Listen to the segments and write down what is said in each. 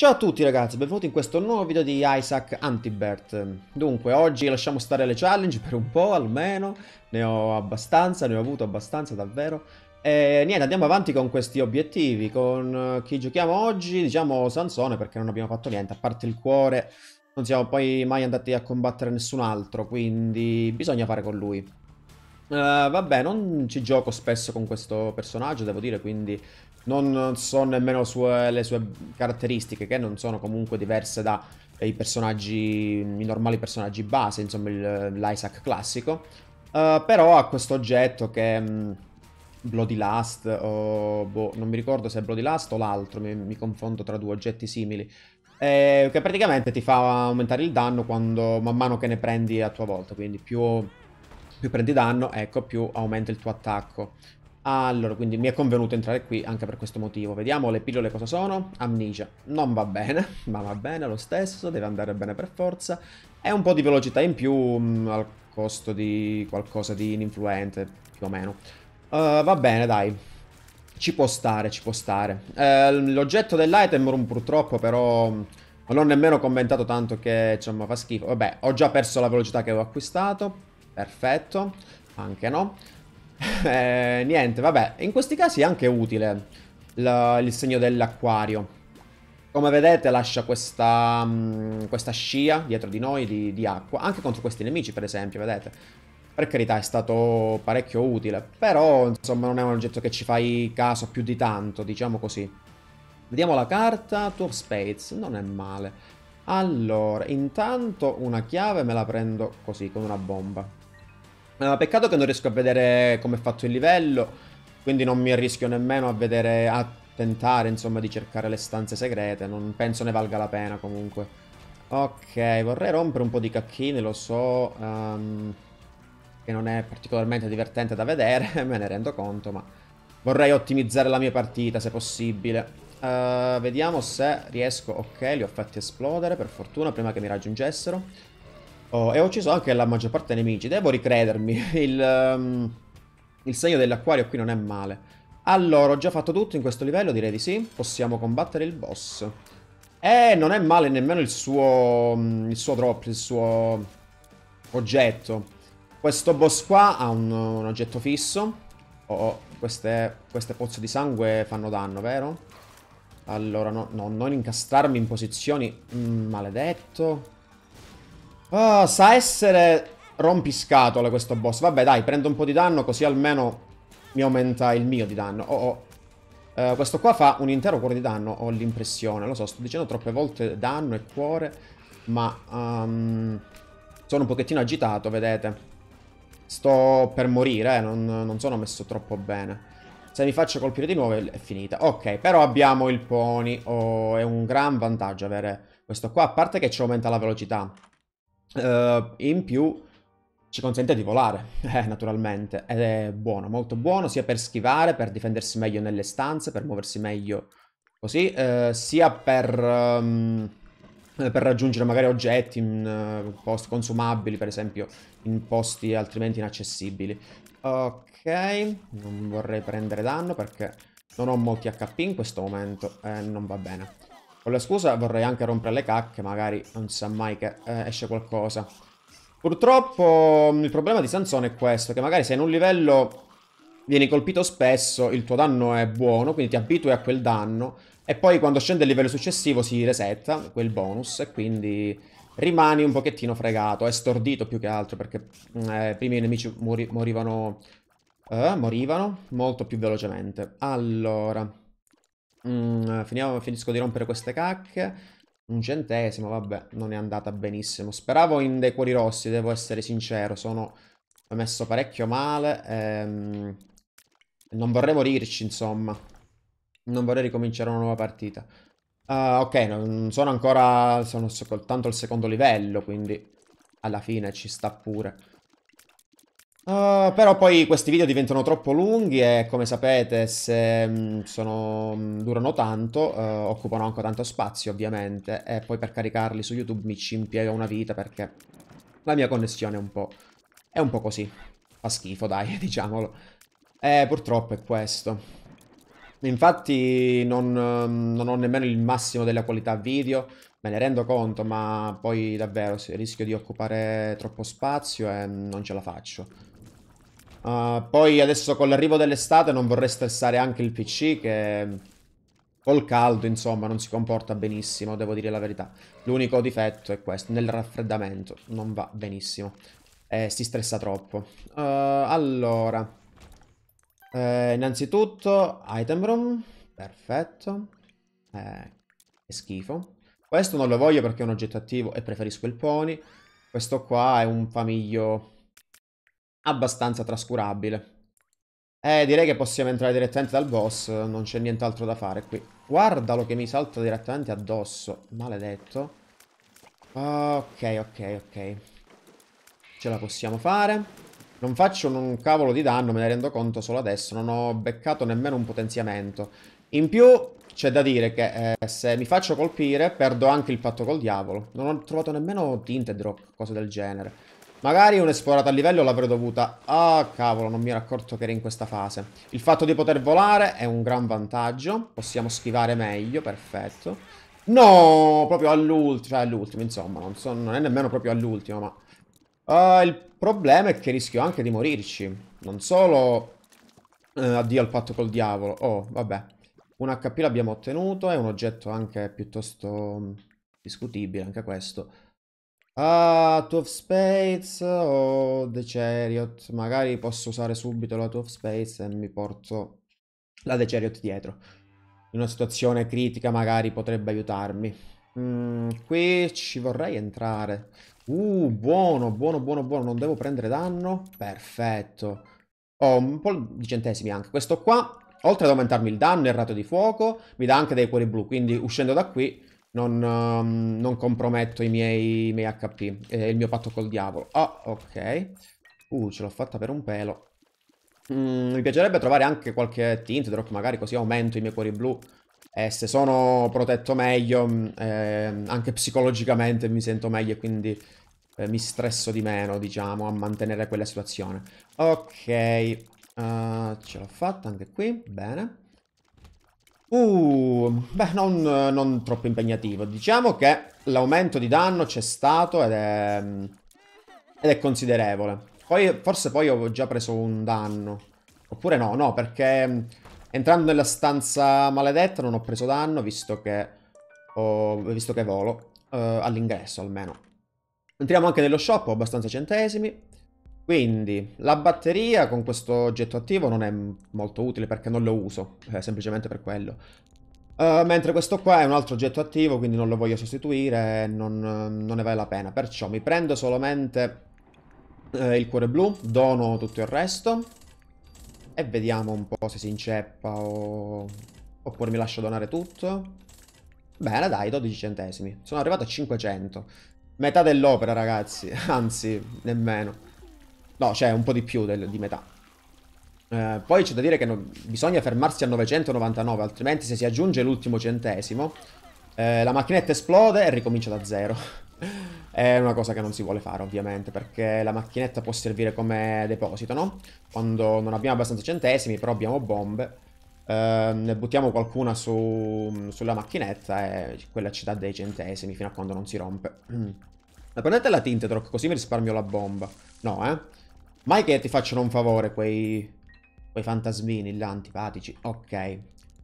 Ciao a tutti ragazzi, benvenuti in questo nuovo video di Isaac Antibert. Dunque, oggi lasciamo stare le challenge per un po' almeno, ne ho abbastanza, ne ho avuto abbastanza davvero. E niente, andiamo avanti con questi obiettivi, con chi giochiamo oggi, diciamo Sansone perché non abbiamo fatto niente, a parte il cuore, non siamo poi mai andati a combattere nessun altro, quindi bisogna fare con lui. Uh, vabbè, non ci gioco spesso con questo personaggio, devo dire, quindi non so nemmeno sue, le sue caratteristiche, che non sono comunque diverse dai personaggi, i normali personaggi base, insomma l'Isaac classico. Uh, però ha questo oggetto che... Mh, Bloody Lust o... Boh, non mi ricordo se è Bloody Lust o l'altro, mi, mi, confondo tra due oggetti simili. Eh, che praticamente ti fa aumentare il danno quando, man mano che ne prendi a tua volta, quindi più, più prendi danno, ecco, più aumenta il tuo attacco. Allora, quindi mi è convenuto entrare qui anche per questo motivo. Vediamo le pillole cosa sono. Amnesia. Non va bene, ma va bene lo stesso, deve andare bene per forza. E un po' di velocità in più mh, mm, al costo di qualcosa di ininfluente, più o meno. Uh, va bene, dai. Ci può stare, ci può stare. Uh, L'oggetto dell'item room purtroppo però non l'ho nemmeno commentato tanto che insomma fa schifo. Vabbè, ho già perso la velocità che avevo acquistato. Perfetto. Anche no. eh, niente, vabbè, in questi casi è anche utile la, il segno dell'acquario. Come vedete lascia questa, um, questa scia dietro di noi di, di, acqua, anche contro questi nemici per esempio, vedete? Per carità è stato parecchio utile, però insomma non è un oggetto che ci fai caso più di tanto, diciamo così. Vediamo la carta, Tour Spades, non è male. Allora, intanto una chiave me la prendo così, con una bomba. Uh, peccato che non riesco a vedere come è fatto il livello, quindi non mi arrischio nemmeno a vedere, a tentare insomma di cercare le stanze segrete, non penso ne valga la pena comunque. Ok, vorrei rompere un po' di cacchini, lo so, um, che non è particolarmente divertente da vedere, me ne rendo conto, ma vorrei ottimizzare la mia partita se possibile. Uh, vediamo se riesco, ok, li ho fatti esplodere per fortuna prima che mi raggiungessero. Oh, e ho ucciso anche la maggior parte dei nemici. Devo ricredermi. Il, um, il segno dell'acquario qui non è male. Allora, ho già fatto tutto in questo livello, direi di sì. Possiamo combattere il boss. E non è male nemmeno il suo, il suo drop, il suo oggetto. Questo boss qua ha un, un oggetto fisso. Oh, queste, queste pozze di sangue fanno danno, vero? Allora, no, no non incastrarmi in posizioni... Mm, maledetto. Oh, sa essere rompiscatole questo boss. Vabbè, dai, prendo un po' di danno così almeno mi aumenta il mio di danno. Oh, oh. Uh, questo qua fa un intero cuore di danno, ho l'impressione. Lo so, sto dicendo troppe volte danno e cuore, ma um, sono un pochettino agitato, vedete. Sto per morire, eh, non, non sono messo troppo bene. Se mi faccio colpire di nuovo è finita. Ok, però abbiamo il pony. Oh, è un gran vantaggio avere questo qua, a parte che ci aumenta la velocità. Uh, in più ci consente di volare, eh, naturalmente, ed è buono, molto buono, sia per schivare, per difendersi meglio nelle stanze, per muoversi meglio così, uh, sia per, um, per, raggiungere magari oggetti in uh, posti consumabili, per esempio, in posti altrimenti inaccessibili. Ok, non vorrei prendere danno perché non ho molti HP in questo momento e non va bene. Con la scusa vorrei anche rompere le cacche, magari non sa mai che eh, esce qualcosa. Purtroppo mm, il problema di Sansone è questo, che magari se in un livello vieni colpito spesso, il tuo danno è buono, quindi ti abitui a quel danno, e poi quando scende il livello successivo si resetta quel bonus, e quindi rimani un pochettino fregato, è stordito più che altro, perché mm, eh, prima i nemici mori morivano, eh, morivano molto più velocemente. Allora... Mm, finiamo, finisco di rompere queste cacche. Un centesimo, vabbè, non è andata benissimo. Speravo in dei cuori rossi, devo essere sincero. Sono messo parecchio male. Ehm, non vorrei morirci, insomma. Non vorrei ricominciare una nuova partita. Uh, ok, non sono ancora... Sono soltanto al secondo livello, quindi alla fine ci sta pure. Uh, però poi questi video diventano troppo lunghi e come sapete se mm, sono, mm, durano tanto uh, occupano anche tanto spazio ovviamente e poi per caricarli su YouTube mi ci impiega una vita perché la mia connessione è un po', è un po così, fa schifo dai diciamolo. E purtroppo è questo. Infatti non, non ho nemmeno il massimo della qualità video, me ne rendo conto, ma poi davvero rischio di occupare troppo spazio e non ce la faccio. Uh, poi adesso con l'arrivo dell'estate non vorrei stressare anche il PC che col caldo insomma non si comporta benissimo, devo dire la verità. L'unico difetto è questo, nel raffreddamento non va benissimo, eh, si stressa troppo. Uh, allora, eh, innanzitutto item room, perfetto, eh, che schifo. Questo non lo voglio perché è un oggetto attivo e preferisco il pony. Questo qua è un famiglio abbastanza trascurabile. Eh, direi che possiamo entrare direttamente dal boss, non c'è nient'altro da fare qui. Guardalo che mi salta direttamente addosso, maledetto. Ok, ok, ok. Ce la possiamo fare. Non faccio un cavolo di danno, me ne rendo conto solo adesso, non ho beccato nemmeno un potenziamento. In più, c'è da dire che eh, se mi faccio colpire, perdo anche il patto col diavolo. Non ho trovato nemmeno Tinted Rock, cose del genere. Magari un'esplorata a livello l'avrei dovuta... Ah, cavolo, non mi ero accorto che era in questa fase. Il fatto di poter volare è un gran vantaggio. Possiamo schivare meglio, perfetto. No, proprio all'ultimo, cioè all'ultimo, insomma, non, so, non, è nemmeno proprio all'ultimo, ma... Uh, il problema è che rischio anche di morirci. Non solo... Uh, addio al patto col diavolo. Oh, vabbè. Un HP l'abbiamo ottenuto, è un oggetto anche piuttosto mm, discutibile, anche questo. Ah, Two of Spades o The Chariot. Magari posso usare subito la Two of Spades e mi porto la The Chariot dietro. In una situazione critica magari potrebbe aiutarmi. Mm, qui ci vorrei entrare. Uh, buono, buono, buono, buono. Non devo prendere danno. Perfetto. Ho un po' di centesimi anche. Questo qua, oltre ad aumentarmi il danno e il rato di fuoco, mi dà anche dei cuori blu. Quindi uscendo da qui non, um, non comprometto i miei, i miei HP, eh, il mio patto col diavolo. Ah, oh, ok. Uh, ce l'ho fatta per un pelo. Mm, mi piacerebbe trovare anche qualche tint drop, magari così aumento i miei cuori blu. E se sono protetto meglio, eh, anche psicologicamente mi sento meglio e quindi eh, mi stresso di meno, diciamo, a mantenere quella situazione. Ok, uh, ce l'ho fatta anche qui, bene. Uh, beh, non, non troppo impegnativo. Diciamo che l'aumento di danno c'è stato ed è, ed è considerevole. Poi, forse poi ho già preso un danno. Oppure no, no, perché entrando nella stanza maledetta non ho preso danno, visto che, ho, visto che volo, uh, all'ingresso almeno. Entriamo anche nello shop, ho abbastanza centesimi. Quindi la batteria con questo oggetto attivo non è molto utile perché non lo uso, eh, semplicemente per quello. Uh, mentre questo qua è un altro oggetto attivo, quindi non lo voglio sostituire, non, non ne vale la pena. Perciò mi prendo solamente uh, il cuore blu, dono tutto il resto e vediamo un po' se si inceppa o... oppure mi lascio donare tutto. Bene, dai, 12 centesimi. Sono arrivato a 500. Metà dell'opera, ragazzi. Anzi, nemmeno. No, cioè un po' di più del, di metà. Eh, poi c'è da dire che non, bisogna fermarsi a 999, altrimenti se si aggiunge l'ultimo centesimo, eh, la macchinetta esplode e ricomincia da zero. È una cosa che non si vuole fare, ovviamente, perché la macchinetta può servire come deposito, no? Quando non abbiamo abbastanza centesimi, però abbiamo bombe, eh, ne buttiamo qualcuna su, sulla macchinetta e quella ci dà dei centesimi fino a quando non si rompe. Ma prendete la Tintedrock, così mi risparmio la bomba. No, eh? Mai che ti facciano un favore quei, quei fantasmini là antipatici. Ok.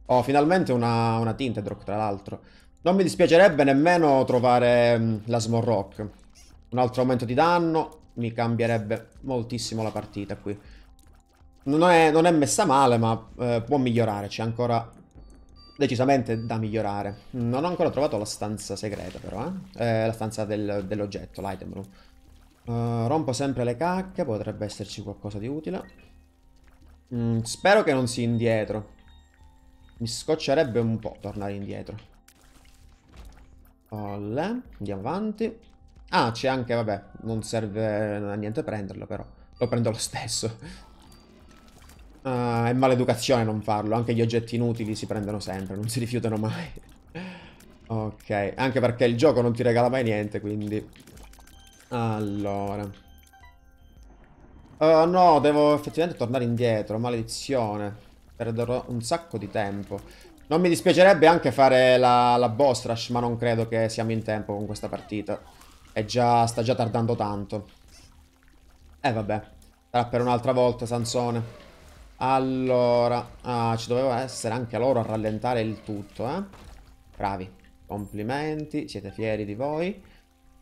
Oh, finalmente una, una Tintedrock, tra l'altro. Non mi dispiacerebbe nemmeno trovare um, la Small Rock. Un altro aumento di danno mi cambierebbe moltissimo la partita qui. Non è, non è messa male, ma eh, può migliorare. C'è ancora decisamente da migliorare. Non ho ancora trovato la stanza segreta, però, eh? eh la stanza del, dell'oggetto, l'item room. Uh, rompo sempre le cacche, potrebbe esserci qualcosa di utile. Mm, spero che non sia indietro. Mi scoccerebbe un po' tornare indietro. Olle, andiamo avanti. Ah, c'è anche, vabbè, non serve a niente prenderlo però. Lo prendo lo stesso. Uh, è maleducazione non farlo, anche gli oggetti inutili si prendono sempre, non si rifiutano mai. ok, anche perché il gioco non ti regala mai niente, quindi allora. Uh, no, devo effettivamente tornare indietro, maledizione. Perderò un sacco di tempo. Non mi dispiacerebbe anche fare la, la boss rush, ma non credo che siamo in tempo con questa partita. È già, sta già tardando tanto. Eh vabbè, sarà per un'altra volta Sansone. Allora, ah, ci doveva essere anche loro a rallentare il tutto, eh? Bravi, complimenti, siete fieri di voi.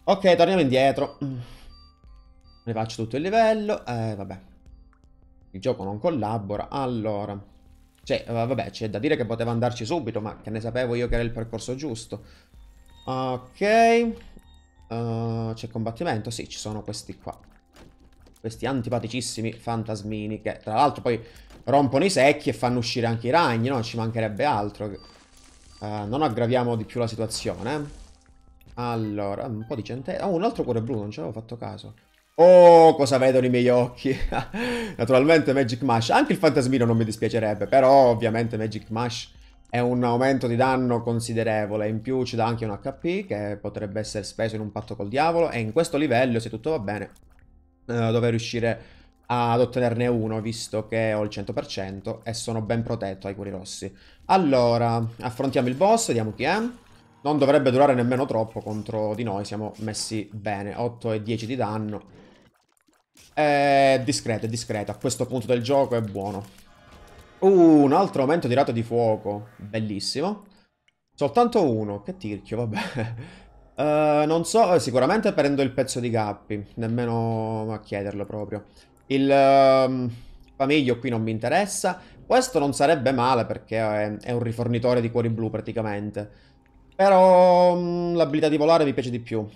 Ok, torniamo indietro. Ne faccio tutto il livello, eh vabbè. Il gioco non collabora, allora... Cioè, eh, vabbè, c'è da dire che poteva andarci subito, ma che ne sapevo io che era il percorso giusto. Ok. Uh, c'è combattimento? Sì, ci sono questi qua. Questi antipaticissimi fantasmini che, tra l'altro, poi rompono i secchi e fanno uscire anche i ragni, no? Ci mancherebbe altro. Uh, non aggraviamo di più la situazione. Allora, un po' di centesimi. Oh, un altro cuore blu, non ci avevo fatto caso. Oh, cosa vedono i miei occhi? Naturalmente Magic Mash. Anche il fantasmino non mi dispiacerebbe, però ovviamente Magic Mash è un aumento di danno considerevole. In più ci dà anche un HP che potrebbe essere speso in un patto col diavolo. E in questo livello, se tutto va bene, eh, dovrei riuscire ad ottenerne uno, visto che ho il 100% e sono ben protetto ai cuori rossi. Allora, affrontiamo il boss, vediamo chi è. Non dovrebbe durare nemmeno troppo contro di noi, siamo messi bene. 8 e 10 di danno. È discreto, è discreto. A questo punto del gioco è buono. Uh, un altro aumento di rate di fuoco. Bellissimo. Soltanto uno. Che tirchio, vabbè. Uh, non so, sicuramente prendo il pezzo di Gappi. Nemmeno a chiederlo proprio. Il um, famiglio qui non mi interessa. Questo non sarebbe male perché è, è un rifornitore di cuori blu praticamente. Però um, l'abilità di volare mi piace di più.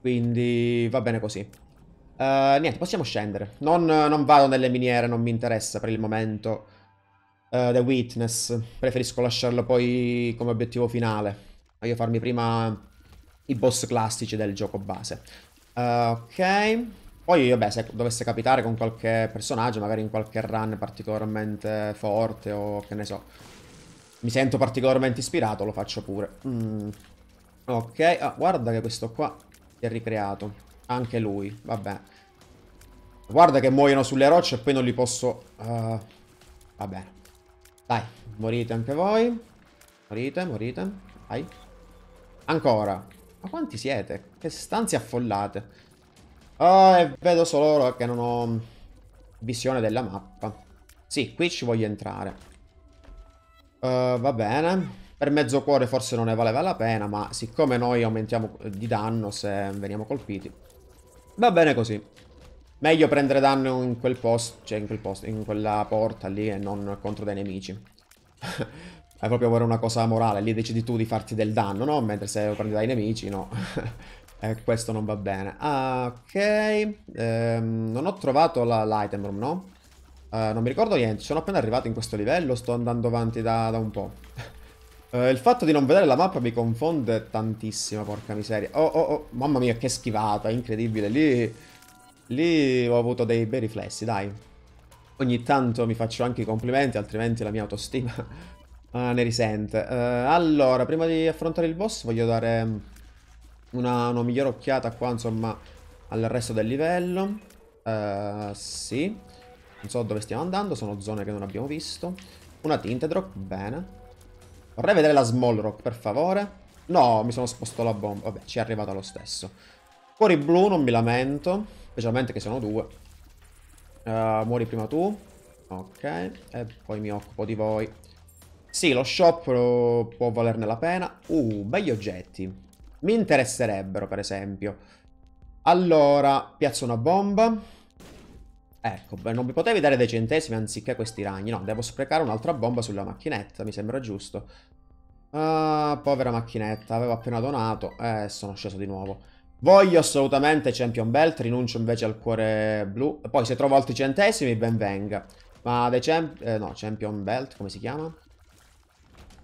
Quindi va bene così. Uh, niente, possiamo scendere. Non, non, vado nelle miniere, non mi interessa per il momento. Uh, The Witness. Preferisco lasciarlo poi come obiettivo finale. Voglio farmi prima i boss classici del gioco base. Uh, ok. Poi, vabbè, se dovesse capitare con qualche personaggio, magari in qualche run particolarmente forte o che ne so. Mi sento particolarmente ispirato, lo faccio pure. Mm. Ok, ah, guarda che questo qua si è ricreato. Anche lui, vabbè. Guarda che muoiono sulle rocce e poi non li posso... Uh, va bene. Dai, morite anche voi. Morite, morite. Dai. Ancora. Ma quanti siete? Che stanze affollate. Oh, e vedo solo che non ho visione della mappa. Sì, qui ci voglio entrare. Uh, va bene. Per mezzo cuore forse non ne valeva la pena, ma siccome noi aumentiamo di danno se veniamo colpiti, Va bene così. Meglio prendere danno in quel posto, cioè in quel posto, in quella porta lì e non contro dei nemici. È proprio una cosa morale, lì decidi tu di farti del danno, no? Mentre se lo prendi dai nemici, no. e questo non va bene. Ah, ok. Ehm, non ho trovato l'item room, no? Uh, non mi ricordo niente, sono appena arrivato in questo livello, sto andando avanti da, da un po'. Uh, il fatto di non vedere la mappa mi confonde tantissimo, porca miseria. Oh, oh, oh, mamma mia, che schivata, incredibile. Lì, lì ho avuto dei bei riflessi, dai. Ogni tanto mi faccio anche i complimenti, altrimenti la mia autostima uh, ne risente. Allora, prima di affrontare il boss voglio dare una, una migliore occhiata qua, insomma, al resto del livello. Sì. Non so dove stiamo andando, sono zone che non abbiamo visto. Una tinte drop, bene. Vorrei vedere la small rock, per favore. No, mi sono spostato la bomba. Vabbè, ci è arrivata lo stesso. Cuori blu, non mi lamento. Specialmente che sono due. Uh, muori prima tu. Ok. E poi mi occupo di voi. Sì, lo shop può valerne la pena. Uh, begli oggetti. Mi interesserebbero, per esempio. Allora, piazzo una bomba. Ecco, beh, non mi potevi dare dei centesimi anziché questi ragni. No, devo sprecare un'altra bomba sulla macchinetta, mi sembra giusto. Ah, povera macchinetta, avevo appena donato eh, sono sceso di nuovo. Voglio assolutamente Champion Belt, rinuncio invece al cuore blu. Poi se trovo altri centesimi, ben venga. Ma dei champ... Eh, no, Champion Belt, come si chiama?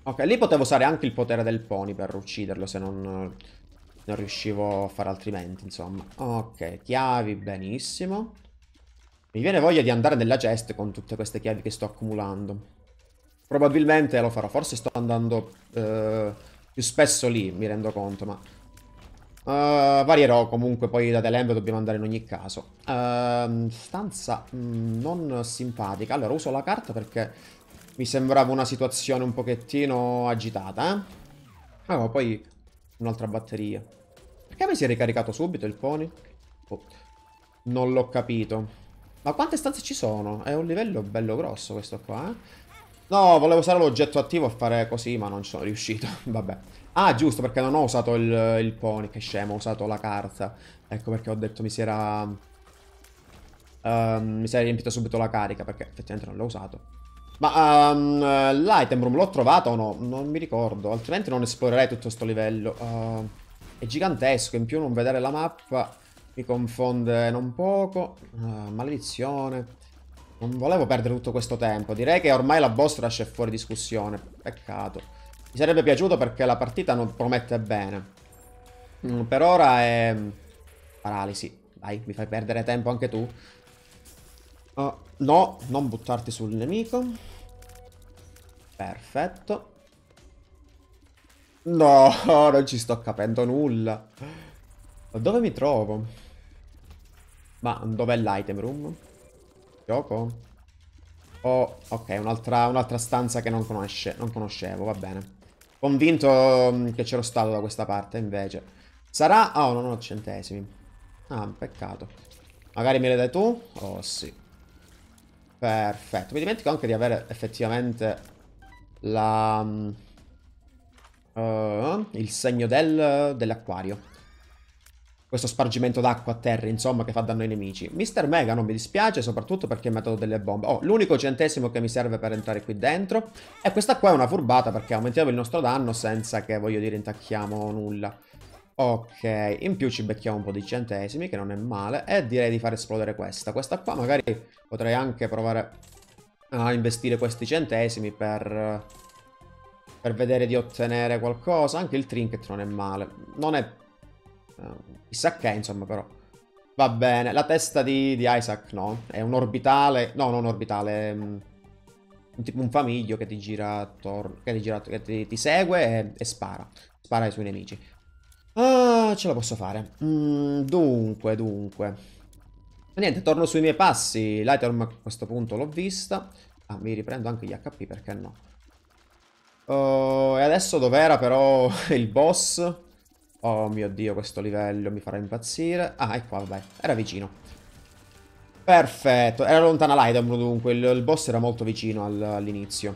Ok, lì potevo usare anche il potere del pony per ucciderlo se non, non riuscivo a fare altrimenti, insomma. Ok, chiavi, benissimo. Mi viene voglia di andare nella chest con tutte queste chiavi che sto accumulando. Probabilmente lo farò. Forse sto andando uh, più spesso lì, mi rendo conto, ma... Uh, varierò comunque, poi da Delembe dobbiamo andare in ogni caso. Uh, stanza mh, mm, non simpatica. Allora, uso la carta perché mi sembrava una situazione un pochettino agitata, eh? Ah, poi un'altra batteria. Perché mi si è ricaricato subito il pony? Oh, non l'ho capito. Ma quante stanze ci sono? È un livello bello grosso questo qua, eh? No, volevo usare l'oggetto attivo a fare così, ma non ci sono riuscito. Vabbè. Ah, giusto, perché non ho usato il, il pony, che scemo, ho usato la carta. Ecco perché ho detto mi si era... Uh, mi si era riempita subito la carica, perché effettivamente non l'ho usato. Ma um, l'item room l'ho trovato o no? Non mi ricordo, altrimenti non esplorerei tutto questo livello. Uh, è gigantesco, in più non vedere la mappa mi confonde non poco. Uh, maledizione. Non volevo perdere tutto questo tempo. Direi che ormai la boss rush è fuori discussione. Peccato. Mi sarebbe piaciuto perché la partita non promette bene. Mm, per ora è... Paralisi. Dai, mi fai perdere tempo anche tu. Uh, no, non buttarti sul nemico. Perfetto. No, non ci sto capendo nulla. Dove mi trovo? Ma dov'è l'item room? Gioco? Oh, ok, un'altra un stanza che non, conosce, non conoscevo, va bene. Convinto mm, che c'ero stato da questa parte, invece. Sarà... Oh, non ho centesimi. Ah, peccato. Magari me le dai tu? Oh, sì. Perfetto. Mi dimentico anche di avere effettivamente la... Uh, il segno del, dell'acquario questo spargimento d'acqua a terra, insomma, che fa danno ai nemici. Mister Mega non mi dispiace, soprattutto perché è il metodo delle bombe. Oh, l'unico centesimo che mi serve per entrare qui dentro. E questa qua è una furbata perché aumentiamo il nostro danno senza che, voglio dire, intacchiamo nulla. Ok, in più ci becchiamo un po' di centesimi, che non è male. E direi di far esplodere questa. Questa qua magari potrei anche provare a investire questi centesimi per... Per vedere di ottenere qualcosa. Anche il trinket non è male. Non è Chissà che, insomma, però. Va bene. La testa di, di Isaac, no. È un orbitale... No, non orbitale. Um, tipo un famiglio che ti gira attorno... Che ti, gira, che ti, ti segue e, e, spara. Spara ai suoi nemici. Ah, ce la posso fare. Mm, dunque, dunque. Niente, torno sui miei passi. Lightorm a questo punto l'ho vista. Ah, mi riprendo anche gli HP, perché no? Uh, e adesso dov'era però il boss? Oh mio dio, questo livello mi farà impazzire. Ah, ecco, vabbè, era vicino. Perfetto, era lontana l'item dunque, il, il, boss era molto vicino al, all'inizio.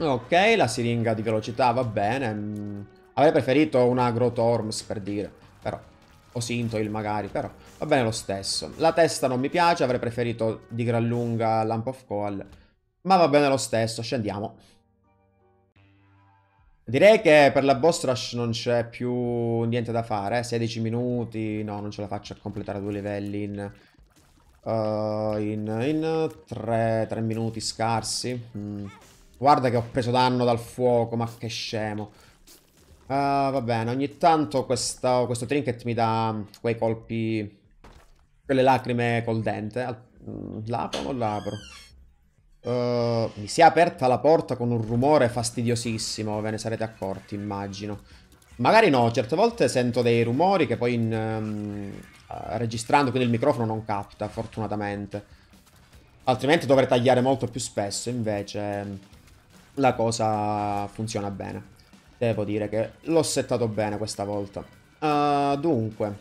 Ok, la siringa di velocità va bene. Mm, avrei preferito una Grotorms per dire, però. O Sintoil magari, però. Va bene lo stesso. La testa non mi piace, avrei preferito di gran lunga Lamp of Coal. Ma va bene lo stesso, scendiamo. Direi che per la boss rush non c'è più niente da fare, eh? 16 minuti, no, non ce la faccio a completare due livelli in, uh, in, in 3, 3, minuti scarsi. Mm. Guarda che ho preso danno dal fuoco, ma che scemo. Uh, va bene, ogni tanto questo, questo trinket mi dà quei colpi, quelle lacrime col dente. Mm, l'apro o non l'apro? Uh, mi si è aperta la porta con un rumore fastidiosissimo, ve ne sarete accorti, immagino. Magari no, certe volte sento dei rumori che poi in, um, registrando, quindi il microfono non capta, fortunatamente. Altrimenti dovrei tagliare molto più spesso, invece la cosa funziona bene. Devo dire che l'ho settato bene questa volta. Uh, dunque,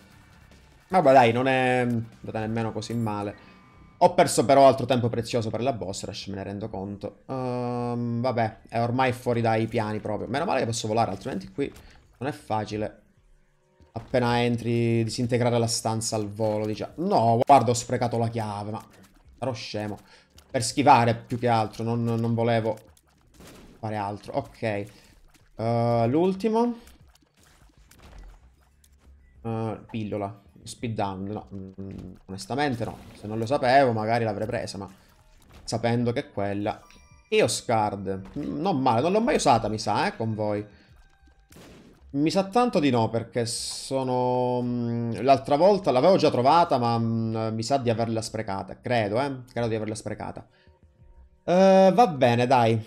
vabbè dai, non è andata nemmeno così male. Ho perso però altro tempo prezioso per la boss rush, me ne rendo conto. Um, vabbè, è ormai fuori dai piani proprio. Meno male che posso volare, altrimenti qui non è facile. Appena entri, disintegrare la stanza al volo, diciamo. No, guarda, ho sprecato la chiave, ma... Sarò scemo. Per schivare, più che altro, non, non volevo fare altro. Ok. Uh, L'ultimo. Uh, pillola. Speed down, no. Mm, onestamente no. Se non lo sapevo magari l'avrei presa, ma sapendo che è quella. Eoscard. Mm, non male, non l'ho mai usata, mi sa, eh, con voi. Mi sa tanto di no, perché sono... Mm, l'altra volta l'avevo già trovata, ma mi sa di averla sprecata. Credo, eh. Credo di averla sprecata. Uh, va bene, dai.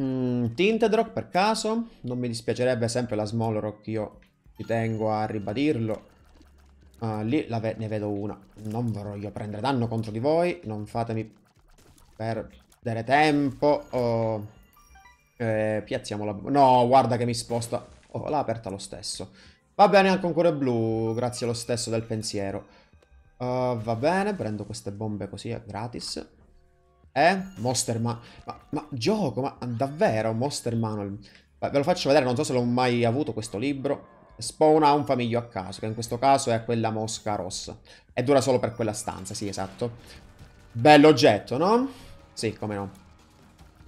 Mm, Tinted Rock per caso. Non mi dispiacerebbe sempre la Small Rock, io ci tengo a ribadirlo. Uh, lì ve ne vedo una. Non voglio prendere danno contro di voi. Non fatemi per Dare tempo. Oh. Eh, piazziamo la... No, guarda che mi sposta. Oh, l'ha aperta lo stesso. Va bene anche un cuore blu, grazie allo stesso del pensiero. Uh, va bene, prendo queste bombe così, è gratis. Eh? Monster Ma... Ma, ma gioco, ma davvero? Monster Manual. Ve lo faccio vedere, non so se l'ho mai avuto questo libro. Spawna un famiglio a caso, che in questo caso è quella mosca rossa. E dura solo per quella stanza, sì, esatto. Bell'oggetto, no? Sì, come no.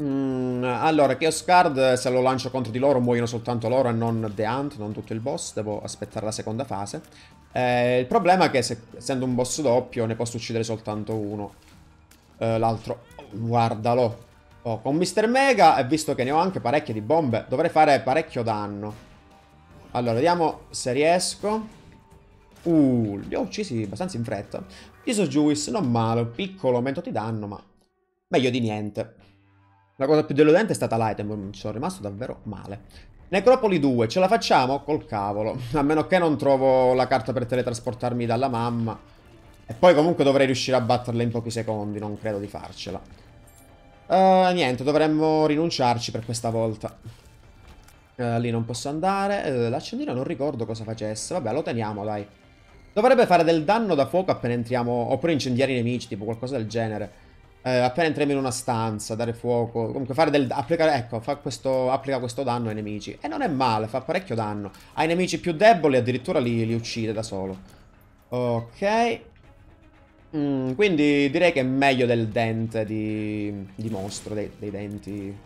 Mm, allora, Chaos Card, se lo lancio contro di loro, muoiono soltanto loro e non The Hunt, non tutto il boss. Devo aspettare la seconda fase. Eh, il problema è che, se, essendo un boss doppio, ne posso uccidere soltanto uno. Eh, L'altro, guardalo. Oh, con Mr. Mega, e visto che ne ho anche parecchie di bombe, dovrei fare parecchio danno. Allora, vediamo se riesco. Uh, li ho uccisi abbastanza in fretta. Iso Juice, non male, piccolo aumento di danno, ma meglio di niente. La cosa più deludente è stata l'item, ci sono rimasto davvero male. Necropoli 2, ce la facciamo? Col cavolo. A meno che non trovo la carta per teletrasportarmi dalla mamma. E poi comunque dovrei riuscire a batterla in pochi secondi, non credo di farcela. Uh, niente, dovremmo rinunciarci per questa volta. Uh, lì non posso andare. Uh, l'accendino non ricordo cosa facesse. Vabbè, lo teniamo, dai. Dovrebbe fare del danno da fuoco appena entriamo... Oppure incendiare i nemici, tipo qualcosa del genere. Eh, appena entriamo in una stanza, dare fuoco. Comunque fare del... Applicare, ecco, fa questo, applica questo danno ai nemici. E non è male, fa parecchio danno. Ai nemici più deboli addirittura li, li uccide da solo. Ok. Mm, quindi direi che è meglio del dente di, di mostro, dei, dei denti.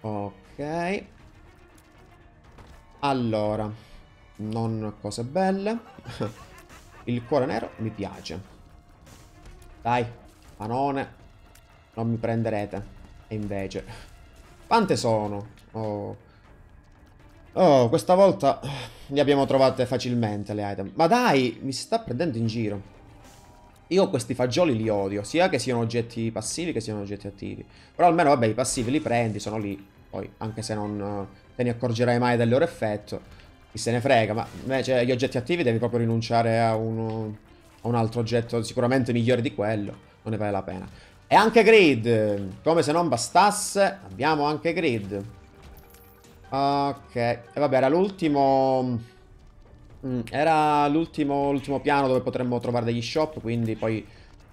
Ok. Allora, non cose belle. Il cuore nero mi piace. Dai, panone. Non mi prenderete. E invece... Quante sono? Oh. Oh, questa volta le abbiamo trovate facilmente le item. Ma dai, mi si sta prendendo in giro. Io questi fagioli li odio, sia che siano oggetti passivi che siano oggetti attivi. Però almeno, vabbè, i passivi li prendi, sono lì. Poi, anche se non te ne accorgerai mai del loro effetto. Chi se ne frega, ma invece gli oggetti attivi devi proprio rinunciare a, uno, a un altro oggetto sicuramente migliore di quello. Non ne vale la pena. E anche grid. Come se non bastasse, abbiamo anche grid. Ok. E vabbè, era l'ultimo... Mm, era l'ultimo piano dove potremmo trovare degli shop, quindi poi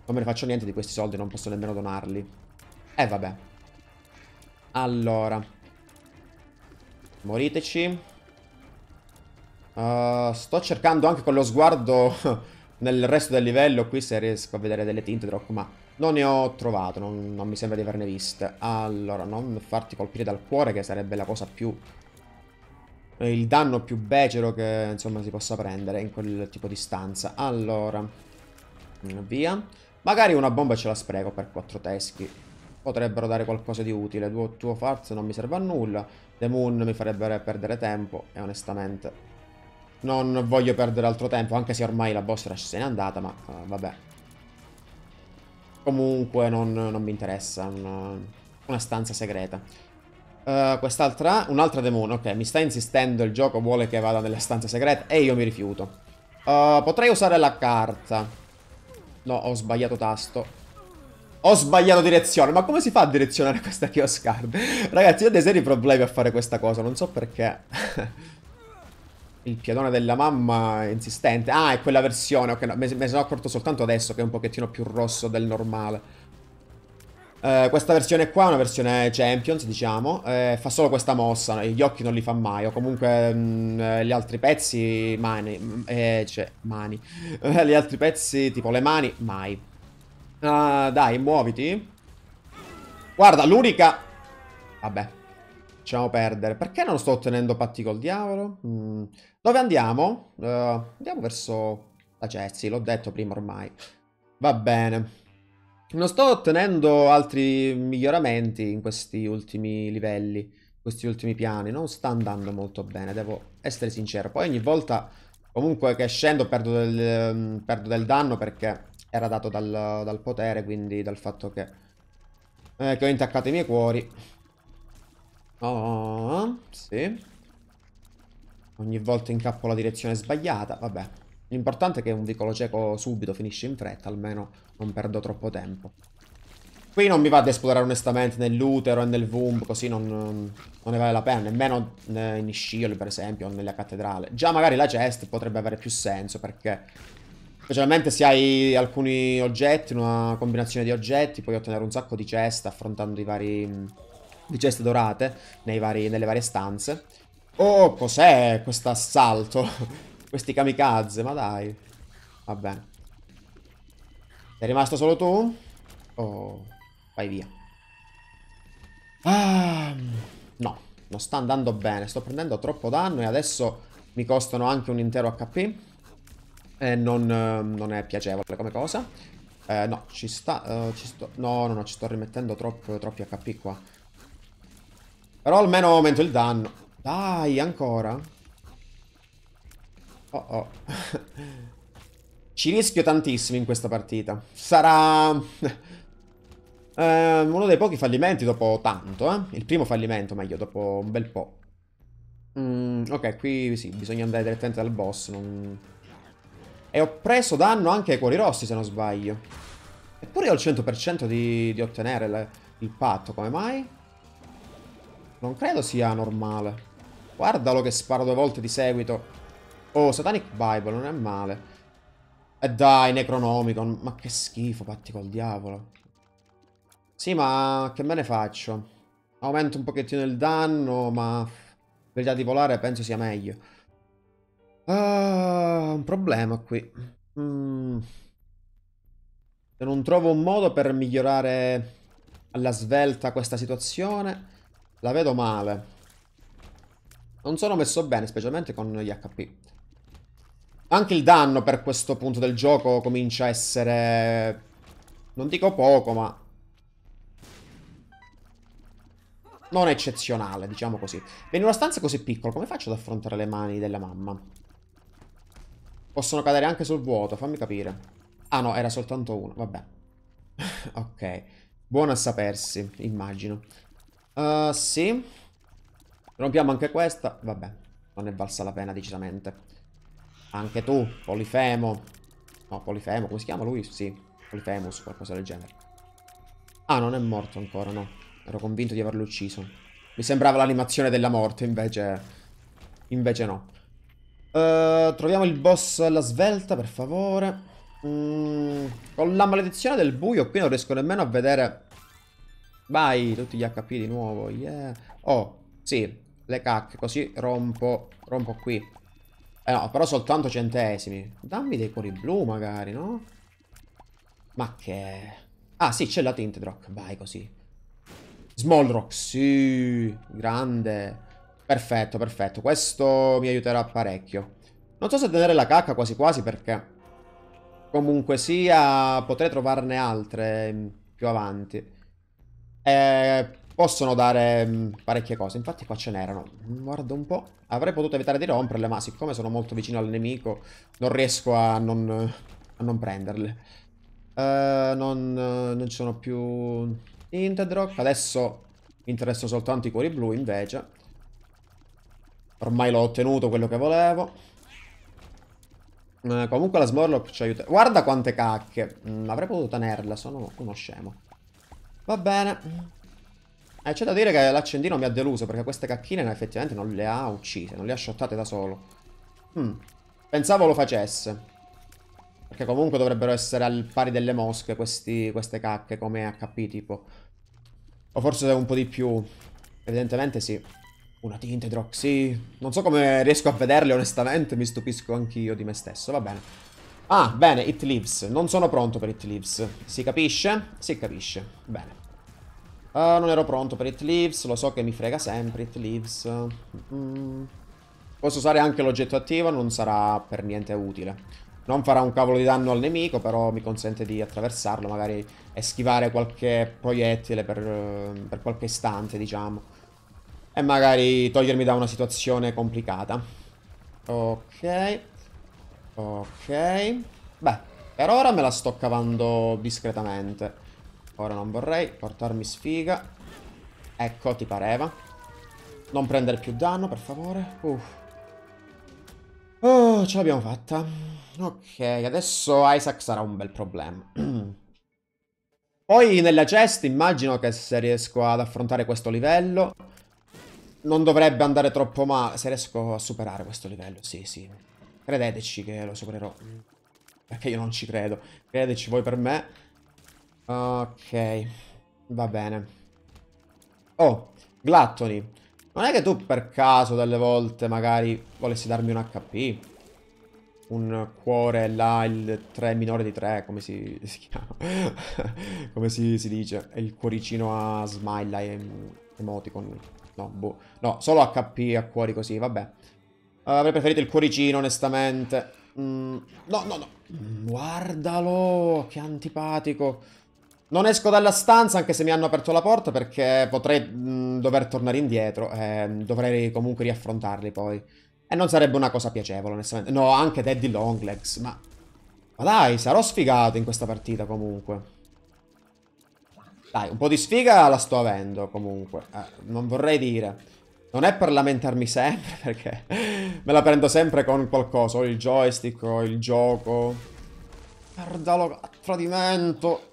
non me ne faccio niente di questi soldi, non posso nemmeno donarli. E eh, vabbè. Allora. Moriteci. Uh, sto cercando anche con lo sguardo nel resto del livello qui se riesco a vedere delle tinte drop, ma non ne ho trovato, non, non mi sembra di averne viste. Allora, non farti colpire dal cuore che sarebbe la cosa più... Il danno più becero che insomma si possa prendere in quel tipo di stanza. Allora, via. Magari una bomba ce la spreco per quattro teschi potrebbero dare qualcosa di utile. Tuo, tuo Farz non mi serve a nulla. The Moon mi farebbe perdere tempo e onestamente non voglio perdere altro tempo, anche se ormai la boss rush se n'è andata, ma uh, vabbè. Comunque non, non mi interessa, una, una stanza segreta. Uh, Quest'altra, un'altra demone, ok, mi sta insistendo, il gioco vuole che vada nelle stanze segrete e io mi rifiuto. Uh, potrei usare la carta. No, ho sbagliato tasto. Ho sbagliato direzione, ma come si fa a direzionare questa kiosk card? Ragazzi, io ho dei seri problemi a fare questa cosa, non so perché. Il piadone della mamma è insistente. Ah, è quella versione, ok, no, me, me sono accorto soltanto adesso che è un pochettino più rosso del normale. Uh, questa versione qua è una versione Champions, diciamo, uh, fa solo questa mossa, gli occhi non li fa mai, o comunque mh, mm, gli altri pezzi, mani, mm, eh, cioè, mani, gli altri pezzi, tipo le mani, mai. Uh, dai, muoviti. Guarda, l'unica... Vabbè. Lasciamo perdere. Perché non sto ottenendo patti col diavolo? Mm. Dove andiamo? Uh, andiamo verso la Jessie, l'ho detto prima ormai. Va bene. Non sto ottenendo altri miglioramenti in questi ultimi livelli, questi ultimi piani. Non sta andando molto bene, devo essere sincero. Poi ogni volta, comunque che scendo, perdo del, perdo del danno perché era dato dal, dal potere, quindi dal fatto che, eh, che ho intaccato i miei cuori. Oh, sì. Ogni volta incappo la direzione sbagliata, vabbè. L'importante è che un vicolo cieco subito finisce in fretta, almeno non perdo troppo tempo. Qui non mi va ad esplorare onestamente nell'utero e nel womb, così non, non, ne vale la pena, nemmeno in Ishiol per esempio, o nella cattedrale. Già magari la chest potrebbe avere più senso, perché specialmente se hai alcuni oggetti, una combinazione di oggetti, puoi ottenere un sacco di chest affrontando i vari... di chest dorate vari, nelle varie stanze. Oh, cos'è questo assalto? Questi kamikaze, ma dai. Va bene. Sei rimasto solo tu? Oh... Vai via. Ah, no, non sta andando bene. Sto prendendo troppo danno e adesso mi costano anche un intero HP. E non, non è piacevole come cosa. Eh, no, ci sta... Uh, ci sto, no, no, no, ci sto rimettendo troppo, troppi HP qua. Però almeno aumento il danno. Dai, ancora? Oh oh. Ci rischio tantissimo in questa partita. Sarà... Uh, uno dei pochi fallimenti dopo tanto, eh? Il primo fallimento, meglio, dopo un bel po'. Mm, ok, qui sì, bisogna andare direttamente dal boss. Non... E ho preso danno anche ai cuori rossi, se non sbaglio. Eppure ho il 100% di, di ottenere le, il patto, come mai? Non credo sia normale. Guardalo che sparo due volte di seguito. Oh, Satanic Bible, non è male. E dai, Necronomicon. Ma che schifo, patti col diavolo. Sì, ma che me ne faccio? Aumento un pochettino il danno, ma... Verità di volare penso sia meglio. Ah, un problema qui. Mm. Se non trovo un modo per migliorare alla svelta questa situazione, la vedo male. Non sono messo bene, specialmente con gli HP. Anche il danno per questo punto del gioco comincia a essere... Non dico poco, ma non eccezionale, diciamo così. in una stanza così piccola, come faccio ad affrontare le mani della mamma? Possono cadere anche sul vuoto, fammi capire. Ah no, era soltanto uno, vabbè. ok, buono a sapersi, immagino. Uh, sì. Rompiamo anche questa, vabbè. Non è valsa la pena, decisamente. Anche tu, Polifemo. No, Polifemo, come si chiama lui? Sì, Polifemus, qualcosa del genere. Ah, non è morto ancora, no. Ero convinto di averlo ucciso. Mi sembrava l'animazione della morte, invece... Invece no. Uh, troviamo il boss alla svelta, per favore. Mm, con la maledizione del buio qui non riesco nemmeno a vedere... Vai, tutti gli HP di nuovo, yeah. Oh, sì, le cacche, così rompo, rompo qui. Eh no, però soltanto centesimi. Dammi dei cuori blu magari, no? Ma che... Ah sì, c'è la Tinted Rock, vai così. Small Rock, sì, grande. Perfetto, perfetto. Questo mi aiuterà parecchio. Non so se tenere la cacca quasi quasi perché... Comunque sia, potrei trovarne altre mm, più avanti. E possono dare mm, parecchie cose. Infatti qua ce n'erano. Guarda un po'. Avrei potuto evitare di romperle, ma siccome sono molto vicino al nemico, non riesco a non, a non prenderle. Uh, non, non ci sono più Intedrock. Adesso mi interessano soltanto i cuori blu invece. Ormai l'ho ottenuto quello che volevo. Eh, comunque la Smorlock ci aiuta. Guarda quante cacche. Mm, avrei potuto tenerla, sono uno scemo. Va bene. Eh, c'è da dire che l'accendino mi ha deluso perché queste cacchine effettivamente non le ha uccise, non le ha shottate da solo. Hmm. Pensavo lo facesse. Perché comunque dovrebbero essere al pari delle mosche questi, queste cacche come HP tipo. O forse un po' di più. Evidentemente sì. Una tinte Droxy. Non so come riesco a vederle onestamente, mi stupisco anch'io di me stesso, va bene. Ah, bene, It Lives. Non sono pronto per It Lives. Si capisce? Si capisce. Bene. Uh, non ero pronto per It Lives, lo so che mi frega sempre It Lives. Mm. Posso usare anche l'oggetto attivo, non sarà per niente utile. Non farà un cavolo di danno al nemico, però mi consente di attraversarlo, magari e schivare qualche proiettile per, per qualche istante, diciamo. E magari togliermi da una situazione complicata. Ok. Ok. Beh, per ora me la sto cavando discretamente. Ora non vorrei portarmi sfiga. Ecco, ti pareva. Non prendere più danno, per favore. Uff. Oh, ce l'abbiamo fatta. Ok, adesso Isaac sarà un bel problema. Poi nella chest immagino che se riesco ad affrontare questo livello non dovrebbe andare troppo male. Se riesco a superare questo livello, sì, sì. Credeteci che lo supererò. Perché io non ci credo. Credeteci voi per me. Ok. Va bene. Oh, Glattoni. Non è che tu per caso delle volte magari volessi darmi un HP? Un cuore là, il 3 minore di 3, come si, si chiama? come si, si, dice? Il cuoricino a smile, emoticon. No, boh. No, solo HP a cuori così, vabbè. Avrei preferito il cuoricino, onestamente. Mm, no, no, no. Mm, guardalo, che antipatico. Non esco dalla stanza anche se mi hanno aperto la porta perché potrei mh, mm, dover tornare indietro e dovrei comunque riaffrontarli poi. E non sarebbe una cosa piacevole, onestamente. No, anche Teddy Longlegs, ma... Ma dai, sarò sfigato in questa partita comunque. Dai, un po' di sfiga la sto avendo comunque. Eh, non vorrei dire. Non è per lamentarmi sempre, perché me la prendo sempre con qualcosa. O il joystick, o il gioco. Guardalo, a tradimento.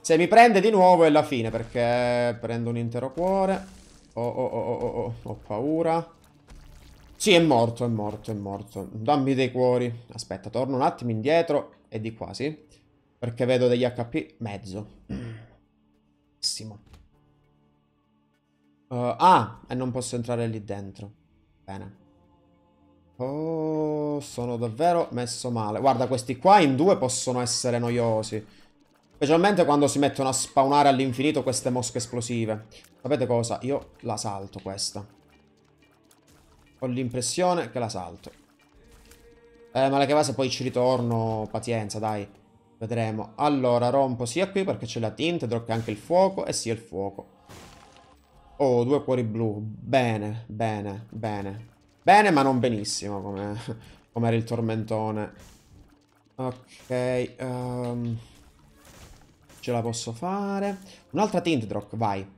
Se mi prende di nuovo è la fine, perché prendo un intero cuore. Oh, oh, oh, oh, oh, oh, ho paura. Sì, è morto, è morto, è morto. Dammi dei cuori. Aspetta, torno un attimo indietro. E di qua, sì. Perché vedo degli HP. Mezzo. Benissimo. Uh, ah, e non posso entrare lì dentro. Bene. Oh, sono davvero messo male. Guarda, questi qua in due possono essere noiosi. Specialmente quando si mettono a spawnare all'infinito queste mosche esplosive. Sapete cosa? Io la salto questa. Ho l'impressione che la salto. Eh, ma che va se poi ci ritorno, pazienza, dai. Vedremo. Allora, rompo sia qui perché c'è la tinte, drop anche il fuoco e sia il fuoco. Oh, due cuori blu. Bene, bene, bene. Bene, ma non benissimo, come, come era il tormentone. Ok, um... Ce la posso fare. Un'altra tint drop, vai.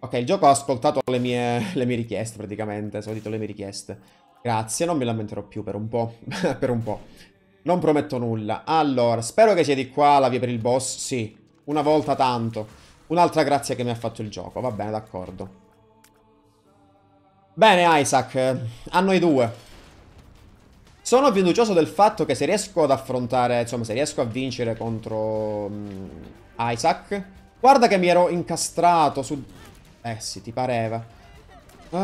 Ok, il gioco ha ascoltato le mie, le mie richieste praticamente, esaudito le mie richieste. Grazie, non mi lamenterò più per un po', per un po'. Non prometto nulla. Allora, spero che sia di qua la via per il boss, sì. Una volta tanto. Un'altra grazia che mi ha fatto il gioco, va bene, d'accordo. Bene, Isaac, a noi due. Sono fiducioso del fatto che se riesco ad affrontare, insomma, se riesco a vincere contro... Um, Isaac. Guarda che mi ero incastrato su... Eh sì, ti pareva. Uh,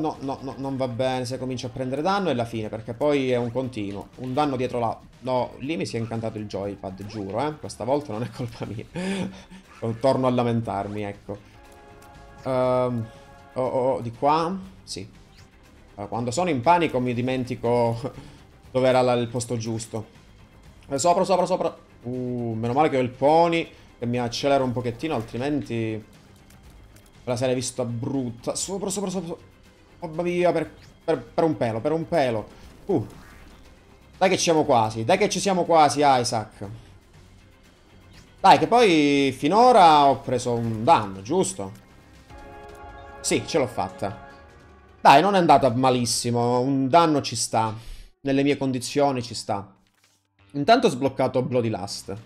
no, no, no, non va bene se comincio a prendere danno è la fine, perché poi è un continuo. Un danno dietro la... No, lì mi si è incantato il joypad, giuro, eh. Questa volta non è colpa mia. Torno a lamentarmi, ecco. Um, oh, oh, oh, di qua? Sì. Uh, quando sono in panico mi dimentico dove era il posto giusto. Eh, sopra, sopra, sopra. Uh, meno male che ho il pony che mi accelera un pochettino, altrimenti me la sarei vista brutta. Sopra, sopra, sopra. Mamma mia, per, per, per, un pelo, per un pelo. Uh. Dai che ci siamo quasi, dai che ci siamo quasi, Isaac. Dai, che poi finora ho preso un danno, giusto? Sì, ce l'ho fatta. Dai, non è andata malissimo, un danno ci sta. Nelle mie condizioni ci sta. Intanto ho sbloccato Bloody Lust.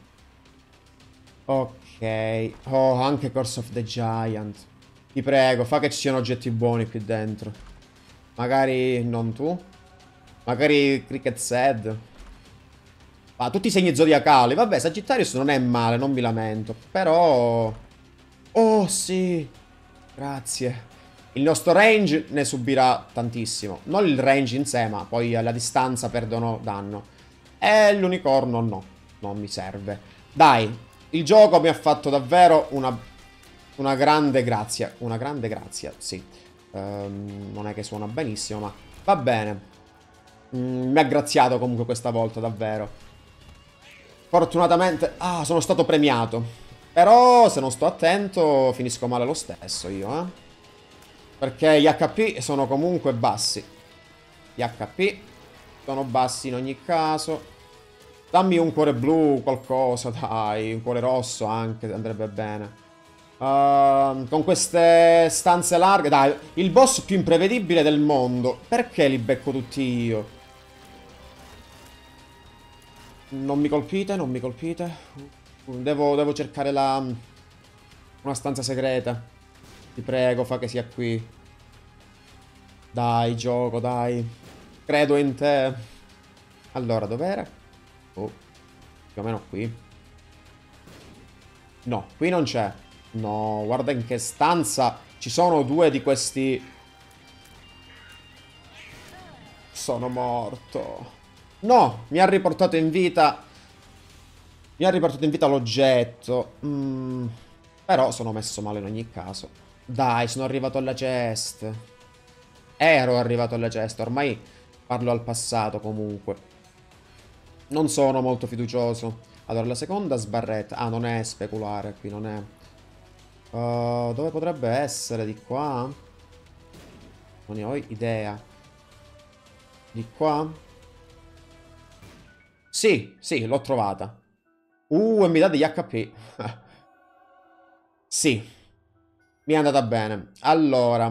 Ok. Oh, anche Curse of the Giant. Ti prego, fa che ci siano oggetti buoni qui dentro. Magari non tu. Magari Cricket Sad. Ah, tutti i segni zodiacali. Vabbè, Sagittarius non è male, non mi lamento. Però... Oh, sì. Grazie. Il nostro range ne subirà tantissimo. Non il range in sé, ma poi alla distanza perdono danno. E l'unicorno no, non mi serve. Dai, il gioco mi ha fatto davvero una, una grande grazia. Una grande grazia, sì. Um, non è che suona benissimo, ma va bene. Mm, mi ha graziato comunque questa volta, davvero. Fortunatamente... Ah, sono stato premiato. Però, se non sto attento, finisco male lo stesso io, eh. Perché gli HP sono comunque bassi. Gli HP sono bassi in ogni caso. Dammi un cuore blu, qualcosa, dai. Un cuore rosso anche, andrebbe bene. Uh, con queste stanze larghe, dai, il boss più imprevedibile del mondo. Perché li becco tutti io? Non mi colpite, non mi colpite. Devo, devo cercare la... Una stanza segreta. Ti prego, fa che sia qui. Dai, gioco, dai. Credo in te. Allora, dov'era? Oh, più o meno qui. No, qui non c'è. No, guarda in che stanza ci sono due di questi... Sono morto. No, mi ha riportato in vita... Mi ha riportato in vita l'oggetto. Mm, però sono messo male in ogni caso. Dai, sono arrivato alla chest. Ero arrivato alla chest, ormai parlo al passato comunque. Non sono molto fiducioso. Allora, la seconda sbarretta. Ah, non è speculare qui, non è... Uh, dove potrebbe essere? Di qua? Non ne ho idea. Di qua? Sì, sì, l'ho trovata. Uh, e mi dà degli HP. sì. Mi è andata bene. Allora.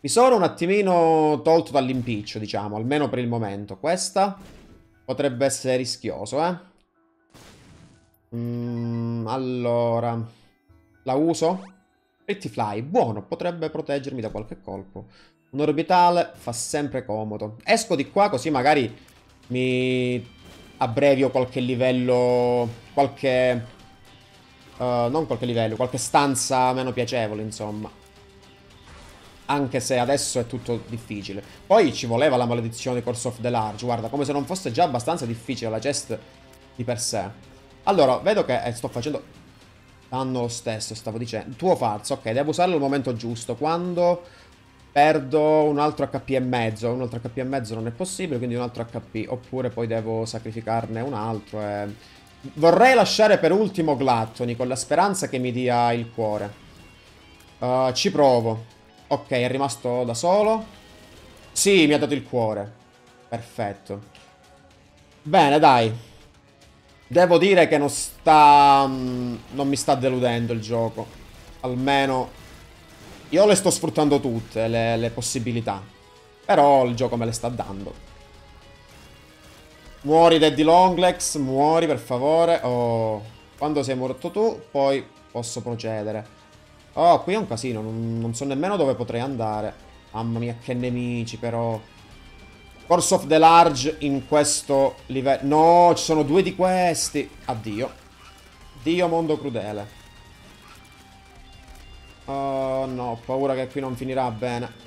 Mi sono un attimino tolto dall'impiccio, diciamo, almeno per il momento. Questa potrebbe essere rischioso, eh. Mm, allora. La uso. Pretty Fly, buono, potrebbe proteggermi da qualche colpo. Un orbitale fa sempre comodo. Esco di qua così magari mi abbrevio qualche livello, qualche... Uh, non qualche livello, qualche stanza meno piacevole, insomma. Anche se adesso è tutto difficile. Poi ci voleva la maledizione Course of the Large, guarda, come se non fosse già abbastanza difficile la chest di per sé. Allora, vedo che eh, sto facendo Danno lo stesso, stavo dicendo. Tuo falso, ok, devo usarlo al momento giusto. Quando perdo un altro HP e mezzo. Un altro HP e mezzo non è possibile, quindi un altro HP. Oppure poi devo sacrificarne un altro e... Vorrei lasciare per ultimo Glattoni, con la speranza che mi dia il cuore. Uh, ci provo. Ok, è rimasto da solo. Sì, mi ha dato il cuore. Perfetto. Bene, dai. Devo dire che non sta... Mm, non mi sta deludendo il gioco. Almeno... Io le sto sfruttando tutte, le, le possibilità. Però il gioco me le sta dando. Muori Daddy Longlegs, muori per favore. Oh, quando sei morto tu, poi posso procedere. Oh, qui è un casino, non, non so nemmeno dove potrei andare. Mamma mia, che nemici però... Course of the Large in questo livello. No, ci sono due di questi. Addio. Dio mondo crudele. Oh no, ho paura che qui non finirà bene.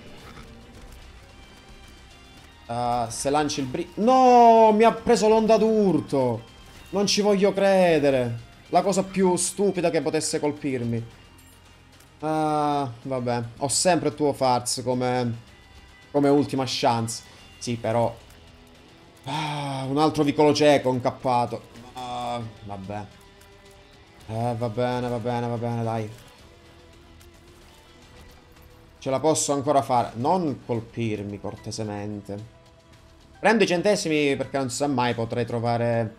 Uh, se lanci il bri... No, mi ha preso l'onda d'urto. Non ci voglio credere. La cosa più stupida che potesse colpirmi. Ah, uh, vabbè. Ho sempre tuo farz come... Come ultima chance. Sì, però... Ah, un altro vicolo cieco incappato. Ah, vabbè. Eh, va bene, va bene, va bene, dai. Ce la posso ancora fare. Non colpirmi cortesemente. Prendo i centesimi perché non si sa mai, potrei trovare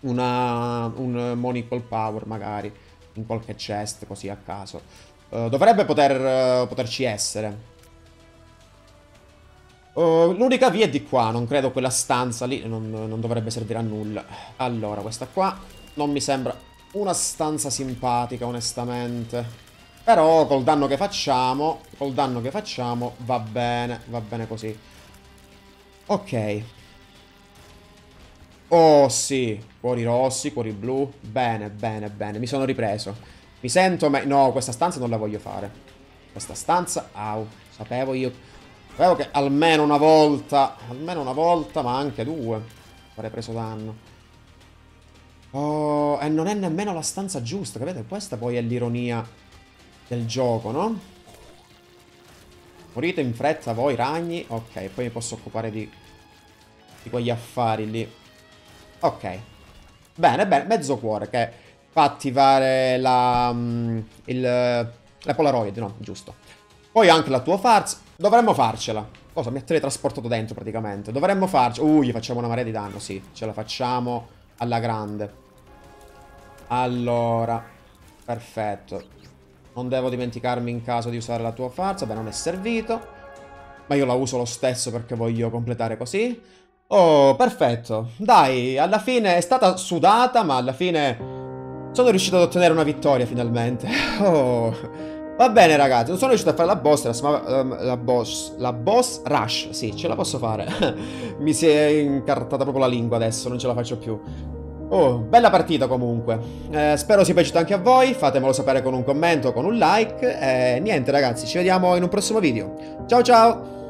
una, un Money Call Power magari in qualche chest così a caso. Uh, dovrebbe poter, uh, poterci essere. Uh, L'unica via è di qua, non credo quella stanza lì non, non, dovrebbe servire a nulla. Allora, questa qua non mi sembra una stanza simpatica, onestamente. Però col danno che facciamo, col danno che facciamo, va bene, va bene così. Ok. Oh sì, cuori rossi, cuori blu. Bene, bene, bene, mi sono ripreso. Mi sento me... No, questa stanza non la voglio fare. Questa stanza... Au, sapevo io... Sapevo che almeno una volta, almeno una volta, ma anche due, avrei preso danno. Oh, e non è nemmeno la stanza giusta, capite? Questa poi è l'ironia del gioco, no? Morite in fretta voi, ragni. Ok, poi mi posso occupare di, di quegli affari lì. Ok. Bene, bene, mezzo cuore che fa attivare la, um, il, la Polaroid, no? Giusto. Poi anche la tua farsa. Dovremmo farcela. Cosa? Mi ha teletrasportato dentro praticamente. Dovremmo farcela. Uh, gli facciamo una marea di danno, sì. Ce la facciamo alla grande. Allora. Perfetto. Non devo dimenticarmi in caso di usare la tua farsa. Beh, non è servito. Ma io la uso lo stesso perché voglio completare così. Oh, perfetto. Dai, alla fine è stata sudata, ma alla fine Sono riuscito ad ottenere una vittoria finalmente. Oh. Va bene ragazzi, non sono riuscito a fare la boss, ma um, la boss, la boss rush, sì, ce la posso fare. Mi si è incartata proprio la lingua adesso, non ce la faccio più. Oh, bella partita comunque. Eh, spero sia piaciuta anche a voi, fatemelo sapere con un commento, con un like. E niente ragazzi, ci vediamo in un prossimo video. Ciao ciao!